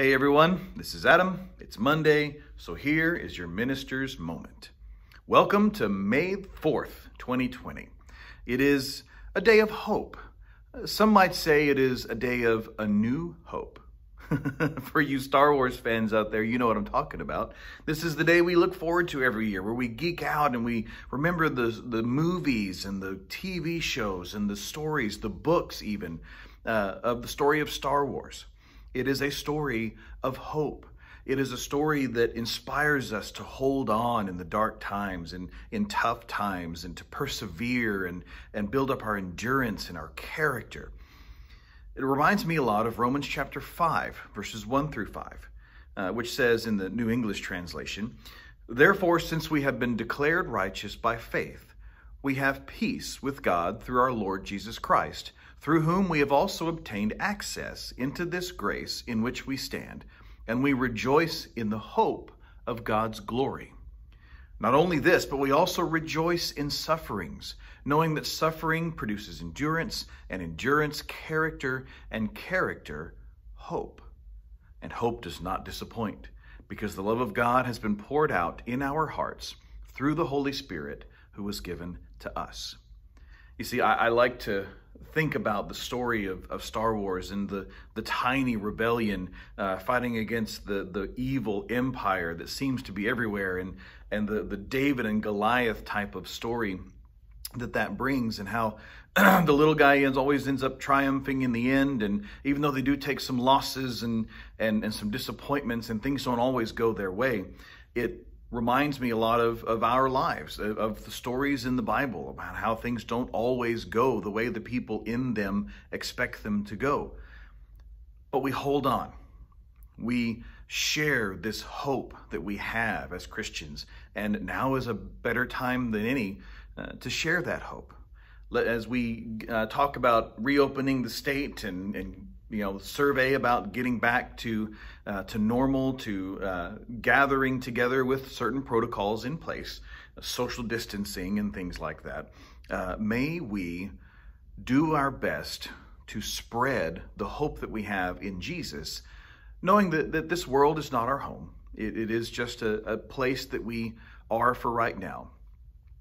Hey everyone, this is Adam. It's Monday, so here is your minister's moment. Welcome to May 4th, 2020. It is a day of hope. Some might say it is a day of a new hope. For you Star Wars fans out there, you know what I'm talking about. This is the day we look forward to every year, where we geek out and we remember the, the movies and the TV shows and the stories, the books even, uh, of the story of Star Wars. It is a story of hope. It is a story that inspires us to hold on in the dark times and in tough times and to persevere and, and build up our endurance and our character. It reminds me a lot of Romans chapter 5, verses 1 through 5, uh, which says in the New English translation, Therefore, since we have been declared righteous by faith, we have peace with God through our Lord Jesus Christ through whom we have also obtained access into this grace in which we stand, and we rejoice in the hope of God's glory. Not only this, but we also rejoice in sufferings, knowing that suffering produces endurance, and endurance, character, and character, hope. And hope does not disappoint, because the love of God has been poured out in our hearts through the Holy Spirit who was given to us. You see, I, I like to think about the story of, of Star Wars and the, the tiny rebellion uh, fighting against the, the evil empire that seems to be everywhere and, and the, the David and Goliath type of story that that brings and how the little guy ends, always ends up triumphing in the end. And even though they do take some losses and, and, and some disappointments and things don't always go their way, it reminds me a lot of, of our lives, of, of, the stories in the Bible about how things don't always go the way the people in them expect them to go. But we hold on. We share this hope that we have as Christians. And now is a better time than any uh, to share that hope. As we uh, talk about reopening the state and, and you know survey about getting back to uh, to normal to uh, gathering together with certain protocols in place social distancing and things like that. Uh, may we do our best to spread the hope that we have in jesus knowing that, that this world is not our home. It, it is just a, a place that we are for right now.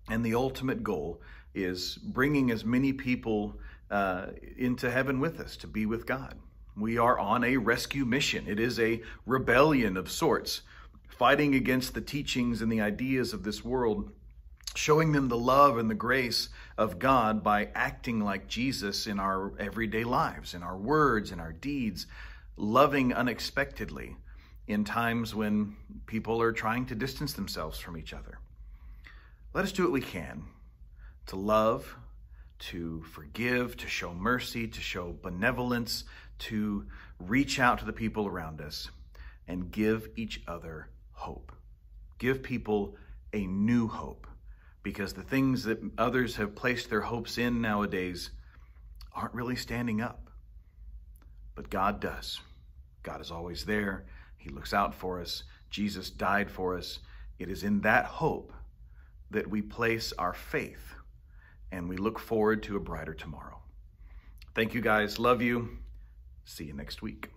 And the ultimate goal is bringing as many people uh, into heaven with us to be with God. We are on a rescue mission. It is a rebellion of sorts, fighting against the teachings and the ideas of this world, showing them the love and the grace of God by acting like Jesus in our everyday lives, in our words, in our deeds, loving unexpectedly in times when people are trying to distance themselves from each other. Let us do what we can to love, to forgive, to show mercy, to show benevolence, to reach out to the people around us and give each other hope. Give people a new hope because the things that others have placed their hopes in nowadays aren't really standing up. But God does. God is always there. He looks out for us. Jesus died for us. It is in that hope that we place our faith and we look forward to a brighter tomorrow. Thank you guys. Love you. See you next week.